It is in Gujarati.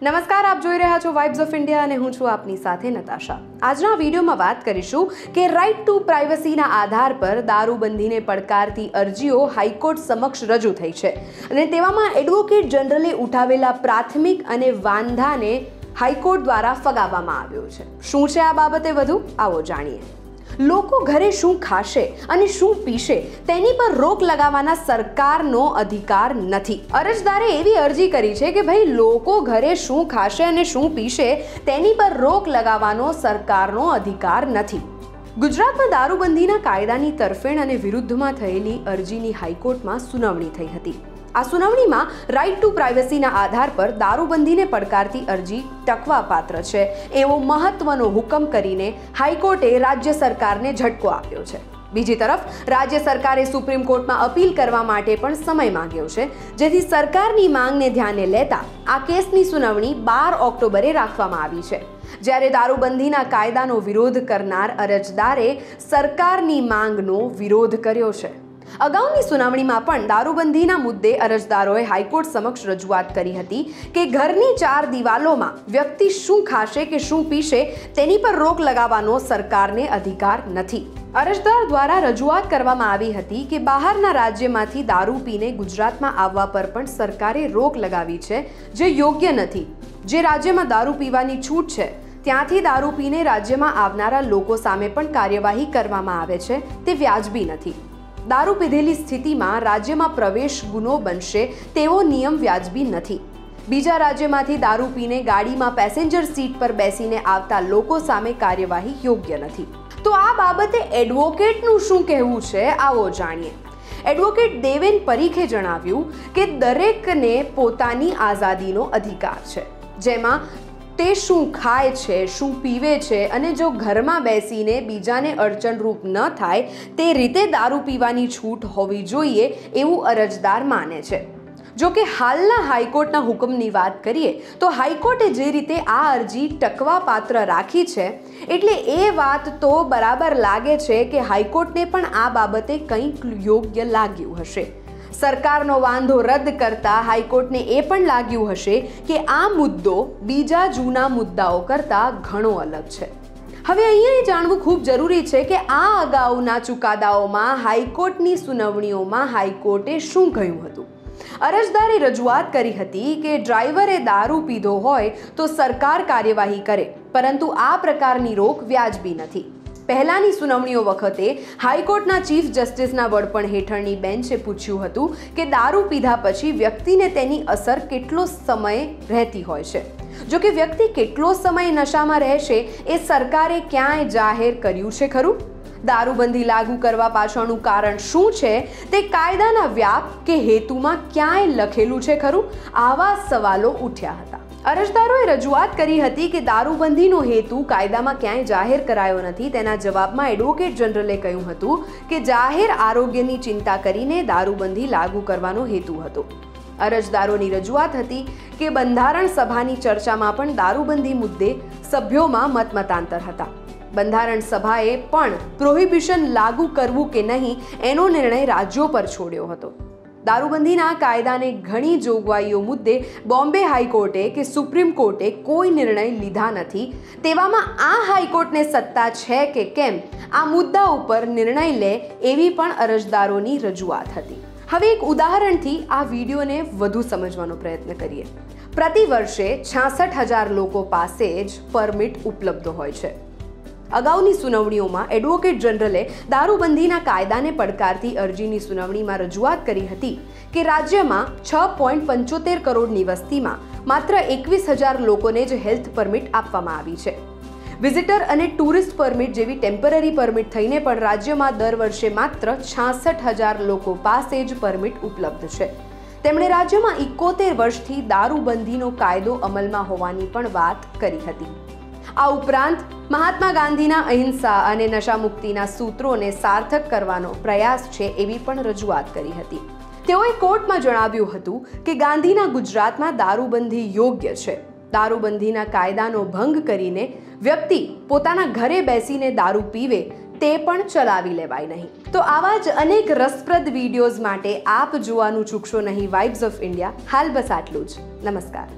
નમસ્કાર, આપ જોઈ રહ્યા છો વાઇબ્સ ઓફ ઇન્ડિયા અને હું છું આપની સાથે નતાશા. આજના વિડીયોમાં વાત કરીશું કે રાઇટ ટુ પ્રાઇવસીના આધાર પર દારૂબંધીને પડકારતી અરજીઓ હાઈકોર્ટ સમક્ષ રજૂ થઈ છે. અને તેવામાં એડવોકેટ જનરલે ઉઠાવેલા પ્રાથમિક અને વાંધાને હાઈકોર્ટ દ્વારા ફગાવવામાં આવ્યો છે. શું છે આ બાબતે વધુ? આવો જાણીએ. લોકો ઘરે શું ખાશે અને શું પીશે તેની પર રોક લગાવવાના સરકારનો અધિકાર નથી. અરજદારે એવી અરજી કરી છે કે ભાઈ લોકો ઘરે શું ખાશે અને શું પીશે તેની પર રોક લગાવવાનો સરકારનો અધિકાર નથી. ગુજરાતમાં દારૂબંધીના કાયદાની તરફેણ અને વિરુદ્ધમાં થયેલી અરજીની હાઈકોર્ટમાં સુનાવણી થઈ હતી. આ સુનાવણીમાં રાઇટ ટુ પ્રાઇવસીના આધાર પર દારૂબંધીને પડકારતી અરજી ટકવા પાત્ર છે. એવો મહત્વનો હુકમ કરીને હાઈકોર્ટે રાજ્ય સરકારને ઝટકો આપ્યો છે. બીજી તરફ, રાજ્ય સરકારે સુપ્રીમ કોર્ટમાં અપીલ કરવા માટે પણ સમય માંગ્યો છે. જેથી સરકારની માંગને ધ્યાને લેતા આ કેસની સુનાવણી બાર ઓક્ટોબરે રાખવામાં આવી છે. જ્યારે દારૂબંધીના કાયદાનો વિરોધ કરનાર અરજદારે સરકારની માંગનો વિરોધ કર્યો છે. અગાઉની સુનાવણીમાં પણ દારૂબંધીના મુદ્દે અરજદારોએ હાઈકોર્ટ સમક્ષ રજૂઆત કરી હતી કે ઘરની ચાર દિવાલોમાં વ્યક્તિ શું ખાશે કે શું પીશે તેની પર રોક લગાવવાનો સરકારને અધિકાર નથી. અરજદાર દ્વારા રજૂઆત કરવામાં આવી હતી કે બહારના રાજ્યમાંથી દારૂ પીને ગુજરાતમાં આવવા પર પણ સરકારે રોક લગાવી છે, જે યોગ્ય નથી. જે રાજ્યમાં દારૂ પીવાની છૂટ છે, ત્યાંથી દારૂ પીને રાજ્યમાં આવનારા લોકો સામે પણ કાર્યવાહી કરવામાં આવે છે, તે વ્યાજબી નથી. દારૂ પીધેલી સ્થિતિમાં રાજ્યમાં પ્રવેશ ગુનો બનશે તેવો નિયમ વ્યાજબી નથી. બીજા રાજ્યમાંથી દારૂ પીને ગાડીમાં પેસેન્જર સીટ પર બેસીને આવતા લોકો સામે કાર્યવાહી યોગ્ય નથી. તો આ બાબતે એડવોકેટનું શું કહેવું છે? આવો જાણીએ. એડવોકેટ દેવેન પરીખે જણાવ્યું કે દરેકને પોતાની આઝાદીનો અધિકાર છે. જેમાં તે શું ખાય છે, શું પીવે છે અને જો ઘરમાં બેસીને બીજાને અડચણરૂપ ન થાય, તે રીતે દારૂ પીવાની છૂટ હોવી જોઈએ એવું અરજદાર માને છે. જો કે હાલના હાઈકોર્ટના હુકમની વાત કરીએ, તો હાઈકોર્ટે જે રીતે આ અરજી ટકવા પાત્ર રાખી છે, એટલે એ વાત તો બરાબર લાગે છે કે હાઈકોર્ટને પણ આ બાબતે કંઈક યોગ્ય લાગ્યું હશે. સરકારનો વાંધો રદ કરતા હાઈકોર્ટને એ પણ લાગ્યું હશે કે આ મુદ્દો બીજા જૂના મુદ્દાઓ કરતાં ઘણો અલગ છે. હવે અહીંયા એ જાણવું ખૂબ જરૂરી છે કે આ અગાઉના ચુકાદાઓમાં હાઈકોર્ટની સુનાવણીઓમાં હાઈકોર્ટે શું કહ્યું હતું? અરજદારે રજૂઆત કરી હતી કે ડ્રાઈવરે દારૂ પીધો હોય તો સરકાર કાર્યવાહી કરે, પરંતુ આ પ્રકારની રોક વ્યાજબી નથી. પહેલાની સુનાવણીઓ વખતે હાઈકોર્ટના ચીફ જસ્ટિસના વડપણ હેઠળની બેન્ચે પૂછ્યું હતું કે દારૂ પીધા પછી વ્યક્તિને તેની અસર કેટલો સમય રહેતી હોય છે. જો કે વ્યક્તિ કેટલો સમય નશામાં રહેશે એ સરકારે ક્યાંય જાહેર કર્યું છે ખરું? દારૂબંધી લાગુ કરવા પાછળનું કારણ શું છે? તે કાયદાના વ્યાપ કે હેતુમાં ક્યાંય લખેલું છે ખરું? આવા સવાલો ઉઠ્યા હતા. અરજદારોએ રજૂઆત કરી હતી કે દારૂબંધીનો હેતુ કાયદામાં ક્યાંય જાહેર કરાયો નથી. તેના જવાબમાં એડવોકેટ જનરલે કહ્યું હતું કે જાહેર આરોગ્યની ચિંતા કરીને દારૂબંધી લાગુ કરવાનો હેતુ હતો. અરજદારોની રજૂઆત હતી કે બંધારણ સભાની ચર્ચામાં પણ દારૂબંધી મુદ્દે સભ્યોમાં મતમતાંતર હતા. બંધારણ સભાએ પણ પ્રોહિબિશન લાગુ કરવું કે નહીં એનો નિર્ણય રાજ્યો પર છોડ્યો હતો. દારૂબંધીના કાયદાને ઘણી જોગવાઈઓ મુદ્દે બોમ્બે હાઈકોર્ટે કે સુપ્રીમ કોર્ટે કોઈ નિર્ણય લીધા નથી. તેવામાં આ હાઈકોર્ટને સત્તા છે કે કેમ? આ મુદ્દા ઉપર નિર્ણય લે એવી પણ અરજદારોની રજૂઆત હતી. હવે એક ઉદાહરણથી આ વિડીયોને વધુ સમજવાનો પ્રયત્ન કરીએ. પ્રતિ વર્ષે છાસઠ હજાર લોકો પાસે જ પરમિટ ઉપલબ્ધ હોય છે. અગાઉની સુનાવણીઓમાં એડવોકેટ જનરલે દારૂબંધીના કાયદાને પડકારતી અરજીની સુનાવણીમાં રજૂઆત કરી હતી કે રાજ્યમાં છ પોઈન્ટ પંચોતેર કરોડની વસ્તીમાં માત્ર એકવીસ હજાર લોકોને જ હેલ્થ પરમિટ આપવામાં આવી છે. વિઝિટર અને ટુરિસ્ટ પરમિટ જેવી ટેમ્પરરી પરમિટ થઈને પણ રાજ્યમાં દર વર્ષે માત્ર છાસઠ હજાર લોકો પાસે જ પરમિટ ઉપલબ્ધ છે. તેમણે રાજ્યમાં ઇકોતેર વર્ષથી દારૂબંધીનો કાયદો અમલમાં હોવાની પણ વાત કરી હતી. આ ઉપરાંત મહાત્મા ગાંધીના અહિંસા અને નશામુક્તિના સૂત્રોને સાર્થક કરવાનો પ્રયાસ છે એવી પણ રજૂઆત કરી હતી. તેઓએ કોર્ટમાં જણાવ્યું હતું કે ગાંધીના ગુજરાતમાં દારૂબંધી યોગ્ય છે. દારૂબંધીના કાયદાનો ભંગ કરીને વ્યક્તિ પોતાના ઘરે બેસીને દારૂ પીવે તે પણ ચલાવી લેવાય નહીં. તો આવા જ અનેક રસપ્રદ વિડીયોઝ માટે આપ જોવાનું ચૂકશો નહીં વાઇબ્સ ઓફ ઇન્ડિયા હાલ બસ આટલું જ. નમસ્કાર.